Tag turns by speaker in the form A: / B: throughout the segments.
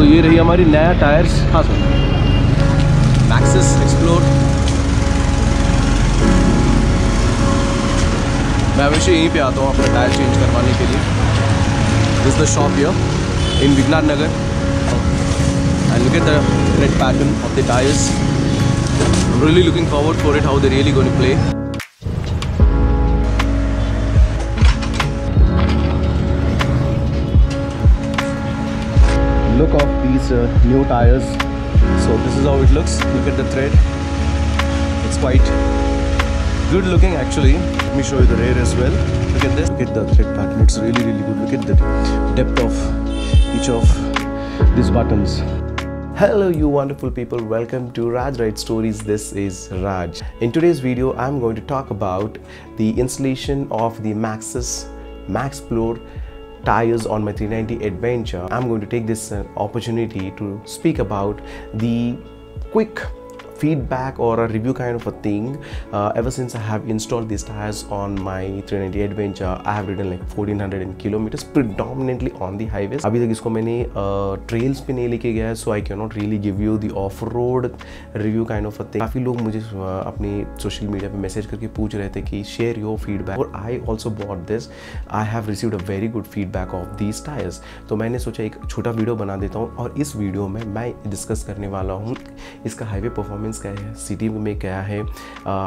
A: तो ये रही हमारी नया टायर्स। हाँ सर। मैक्सिस एक्सप्लोर मैं हमेशा यहीं पे आता हूँ अपना टायर चेंज करवाने के लिए। This the shop here in Vignan Nagar and look at the tread pattern of the tyres really looking forward for it how the really gonna play look of these uh, new tires. So this is how it looks. Look at the thread. It's quite good looking actually. Let me show you the rear as well. Look at this. Look at the thread pattern. It's really really good. Look at the depth of each of these buttons. Hello you wonderful people, welcome to Raj Ride Stories. This is Raj. In today's video, I'm going to talk about the installation of the Maxxis MaxPlore tires on my 390 Adventure. I'm going to take this uh, opportunity to speak about the quick feedback or a review kind of a thing uh, ever since I have installed these tires on my 390 Adventure I have ridden like 1400 kilometers predominantly on the highways. अभी तक इसको मैंने trails uh, पे नहीं लेके गया है so I can not really give you the off road review kind of a thing काफ़ी लोग मुझे uh, अपनी सोशल मीडिया पे मैसेज करके पूछ रहे थे कि शेयर योर फीडबैक और I also bought this I have received a very good feedback of these tyres तो मैंने सोचा एक छोटा वीडियो बना देता हूँ और इस वीडियो में मैं डिस्कस करने वाला हूँ इसका हाईवे परफॉर्मेंस परफॉर्मेंस क्या है सिटी में क्या है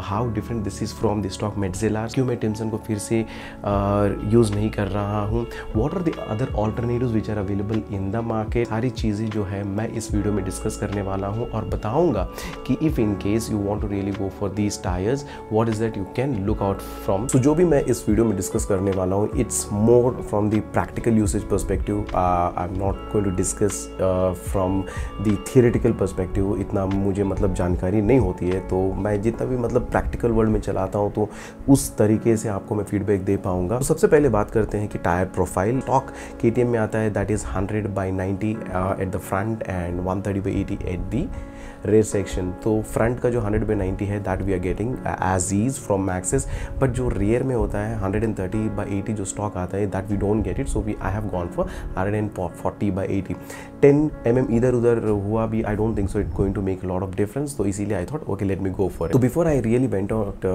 A: how different this is from the stock Metzeler क्यों मैं टिमसन को फिर से यूज़ uh, नहीं कर रहा हूँ? What are the other alternative which are available in the market सारी चीज़ें जो है मैं इस वीडियो में डिस्कस करने वाला हूँ और बताऊँगा कि if in case you want to really go for these tyres what is that you can look out from तो जो भी मैं इस वीडियो में डिस्कस करने वाला हूँ it's more from the practical usage perspective I am not going to discuss from the theoretical perspective इतना मुझे मतलब जानकारी नहीं होती है तो मैं जितना भी मतलब प्रैक्टिकल वर्ल्ड में चलाता हूँ तो उस तरीके से आपको मैं फीडबैक दे पाऊँगा। तो सबसे पहले बात करते हैं कि टायर प्रोफ़ाइल टॉक के में आता है that is hundred by ninety at the front and one thirty by eighty at the rear section तो फ्रंट का जो 100 बाई नाइन्टी है that we are getting as is from Maxxis but जो rear में होता है 130 बाई 80 जो stock आता है that we don't get it so we I have gone for 140 by 80 10 M M इधर उधर हुआ भी I don't think so it going to make lot of difference तो इसीलिए I thought okay let me go for तो before I really went out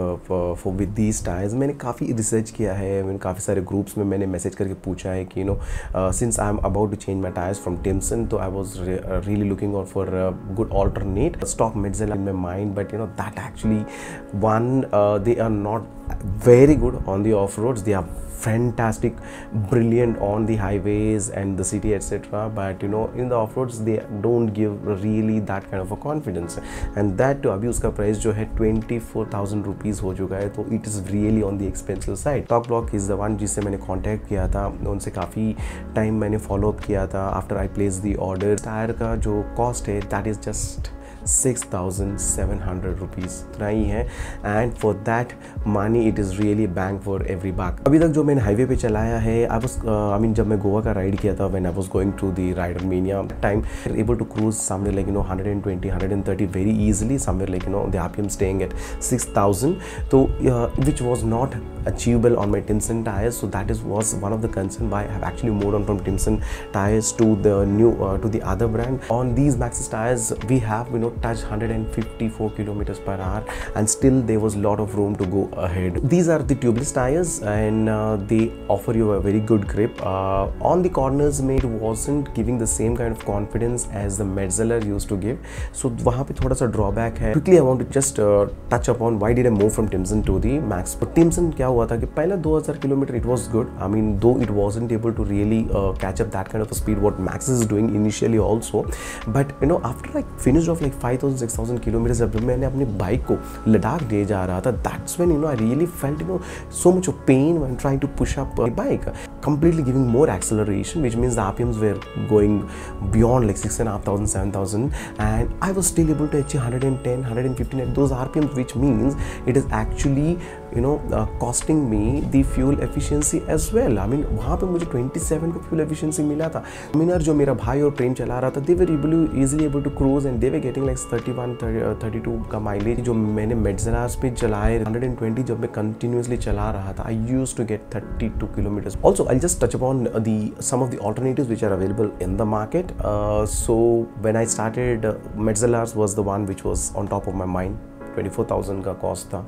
A: for with these tyres मैंने काफ़ी research किया है, मैंने काफ़ी सारे ग्रुप्स में मैंने मैसेज करके पूछा है कि you know since I am about to change my tyres from Timsun तो I was really looking out for good alternate stock midsole in my mind but you know that actually one they are not very good on the off-roads they are fantastic brilliant on the highways and the city etc but you know in the off-roads they don't give really that kind of a confidence and that to abhi uska price jo hai 24000 rupees ho chuka hai so it is really on the expensive side top block is the one जिससे मैंने contact किया था उनसे काफ़ी time मैंने follow up किया था after I place the order tyre का जो कॉस्ट है that is just six thousand seven hundred rupees इतना ही। है and for that money it is really bang for every buck अभी तक जो मैंने हाईवे पे चलाया है आई वॉज़ आई मीन जब मैं गोवा का राइड किया था when I was going to the Ride Mania time able to cruise somewhere like you know hundred and twenty hundred and thirty very easily somewhere like you know the are staying at six thousand so which was not achievable on my Timson tires. So that is was one of the concern why I have actually moved on from Timson tires to the new uh, to the other brand. On these Maxxis tires we have touched 154 kilometers per hour and still there was a lot of room to go ahead these are the tubeless tires and uh, they offer you a very good grip uh, on the corners made wasn't giving the same kind of confidence as the Metzeler used to give so वहाँ पे थोड़ा सा drawback है quickly I want to just uh, touch upon why did I move from Timson to the Max but Timson क्या हुआ था कि पहले 2000 kilometre it was good I mean though it wasn't able to really catch up that kind of speed what Max is doing initially also but you know after like finish off like 5000 6000 kilometre जब मैंने अपनी bike को लद्दाख दे जा रहा था। That's when you know I really felt you know so much pain when trying to push up bike completely giving more acceleration which means the rpms were going beyond like 6 and a half thousand 7000 and i was still able to achieve 110 115 at those rpms which means it is actually you know costing me the fuel efficiency as well I mean वहाँ पे मुझे 27 का fuel efficiency मिला था मीनर जो मेरा भाई और प्रेम चला रहा था they were able easily able to cruise and they were getting like 31 32 का माइलेज जो मैंने मेडजलास पे चलाए 120 जब मैं कंटिन्यूसली चला रहा था I use to get 32 kilometre also I'll just touch upon the some of the alternatives which are available in the market. Uh, so when I started, uh, Metzelaars was the one which was on top of my mind 24,000 का cost था।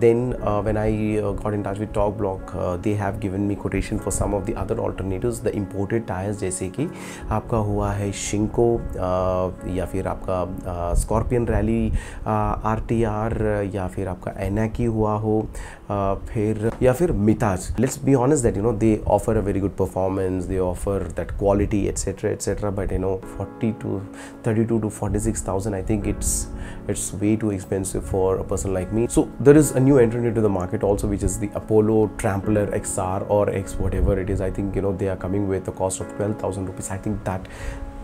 A: Then when I got in touch with talk block they have given me quotation for some of the other alternatives the imported tyres जैसे कि आपका हुआ है Shinco uh, या फिर आपका Scorpion rally R T R या फिर आपका एनाकी हुआ हो uh, फिर या फिर Mitas let's be honest that you know they offer a very good performance they offer that quality etcetera etcetera but you know 40 to 32 to 46,000 I think it's it's way too expensive for a person like me. So there is a new entrant into the market also which is the Apollo Trampler XR or X whatever it is. I think you know they are coming with a cost of 12,000 rupees. I think that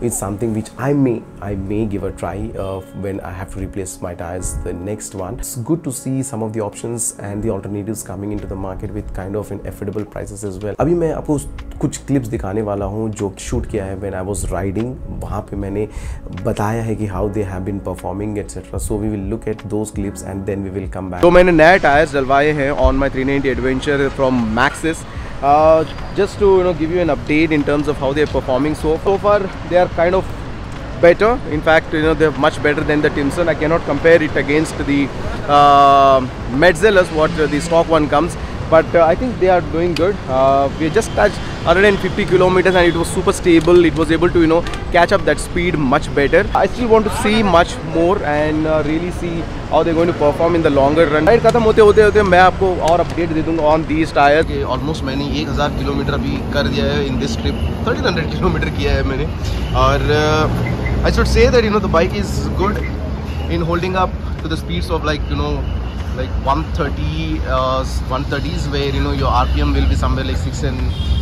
A: is something which I may I may give a try uh, when I have to replace my tires the next one it's good to see some of the options and the alternatives coming into the market with kind of in affordable prices as well अभी मैं आपको कुछ clips दिखाने वाला हूँ जो shoot किया है व्हेन आई वाज राइडिंग वहाँ पे मैंने बताया है कि how they have been performing etcetera so we will look at those clips and then we will come back तो मैंने नए टायर्स डलवाए हैं on my 390 Adventure from Maxxis Uh, just to you know give you an update in terms of how they're performing so, so far they are kind of better. In fact you know they're much better than the Timson. I cannot compare it against the uh, what the stock one comes but uh, I think they are doing good. Uh, we just touched 150 kilometers and it was super stable. It was able to you know catch up that speed much better. I still want to see much more and uh, really see how they're going to perform in the longer run. Ride खत्म होते होते होते मैं आपको और update दे दूंगा on these tyre almost मैंने 1000 kilometre अभी कर दिया है इन दिस ट्रिप 1300 किलोमीटर किया है मैंने और I should say that you know the bike is good in holding up to the speeds of like you know like 130 uh, 130s where you know your rpm will be somewhere like 6 and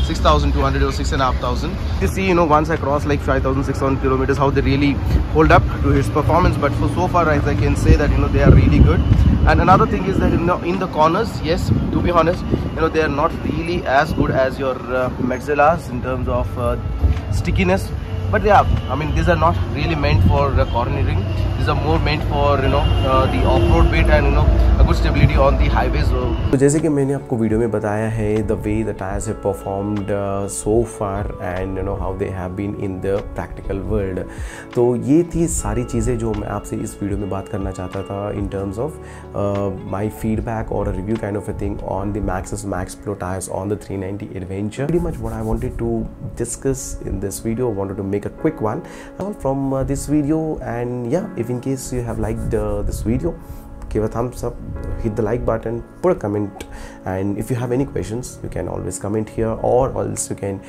A: 6200 or 6 and a half thousand. You see you know once i cross like 5600 kilometers how they really hold up to his performance. But for so far as i can say that you know they are really good. And another thing is that you know in the corners yes to be honest you know they are not really as good as your uh, Metzelas in terms of uh, stickiness but yeah i mean these are not really meant for uh, cornering these are more meant for you know uh, the off-road bit and you know a good stability on the highways तो जैसे कि मैंने आपको video में बताया है the way the tyres have performed so far and you know how they have been in the practical world तो ये थी सारी चीज़ें जो मैं आपसे इस वीडियो में बात करना चाहता था in terms of my feedback और review kind of a thing on the Maxxis Max Pro tyres on the 390 Adventure pretty much what I wanted to discuss in this video wanted to make a quick one uh, from uh, this video. And yeah if in case you have liked uh, this video give a thumbs up hit the like button put a comment. And if you have any questions you can always comment here or else you can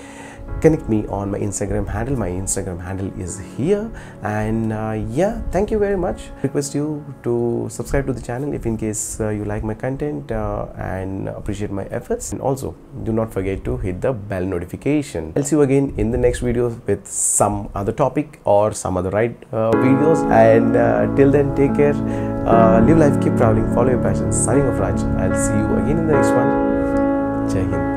A: connect me on my instagram handle. My instagram handle is here. And uh, yeah thank you very much. Request you to subscribe to the channel if in case uh, you like my content uh, and appreciate my efforts. And also do not forget to hit the bell notification. I'll see you again in the next video with some other topic or some other right uh, videos. And uh, till then take care uh, live life keep traveling follow your passions. Signing off raj. I'll see you again in the next one. Jai hind